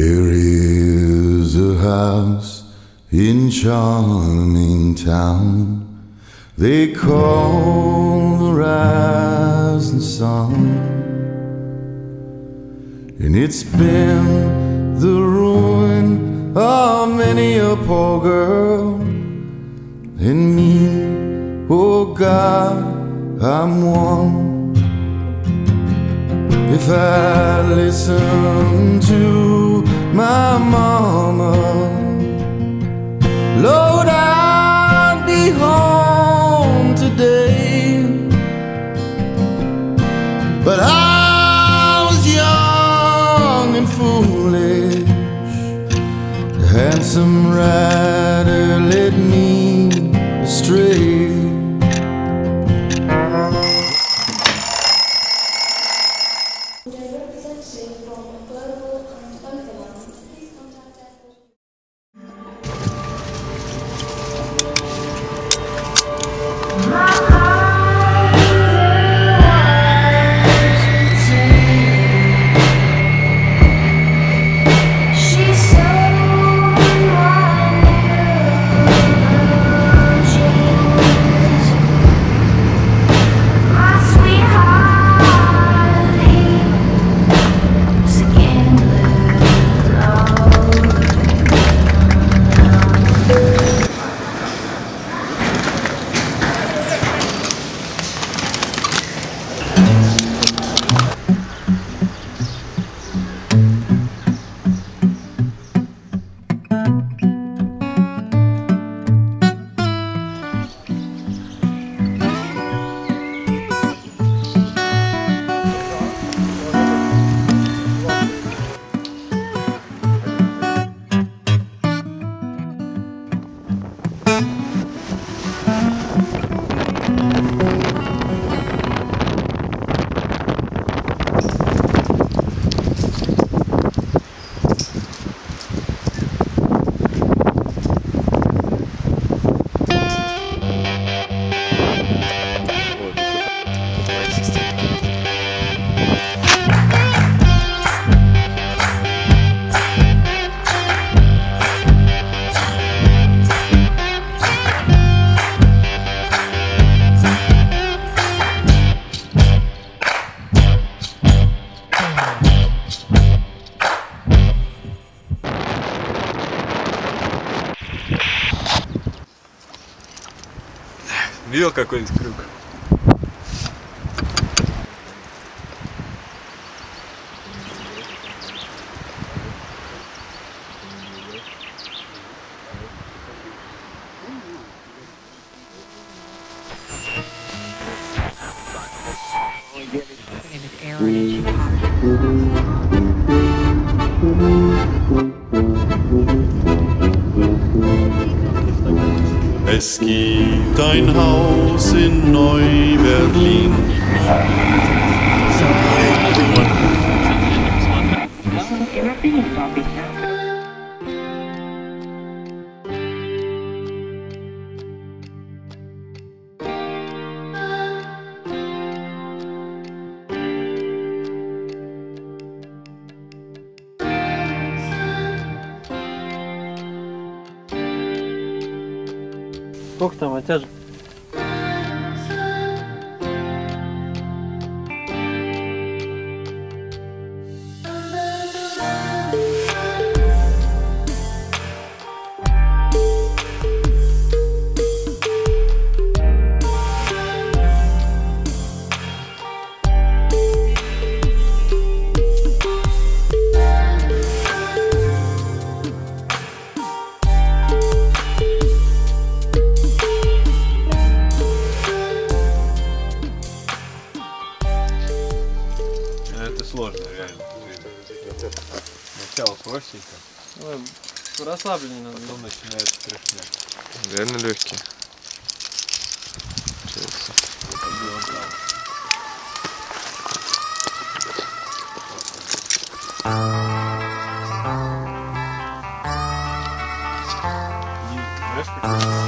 There is a house in charming town they call the rising sun, and it's been the ruin of many a poor girl and me. Oh God, I'm one. If I listen to my mama, Lord, I'd be home today. But I was young and foolish. Handsome rider Видел какой-нибудь крюк? with dein Haus in Neu-Berlin. Сколько там оттяжек? Простенько, Ой, расслабленнее надо. потом начинает страшнее. Реально легкий. Знаешь,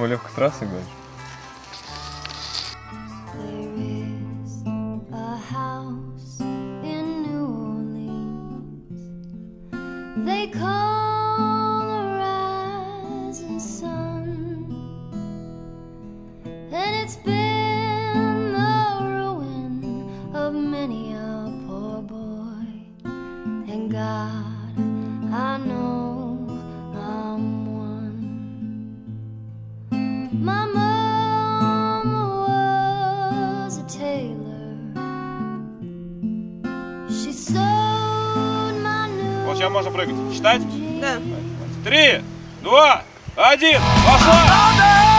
самой легкой трассы. They call the rising sun, and it's been the ruin of many a poor boy. And God. Вот сейчас можно прыгать. Считать? Да. Три, два, один, пошла!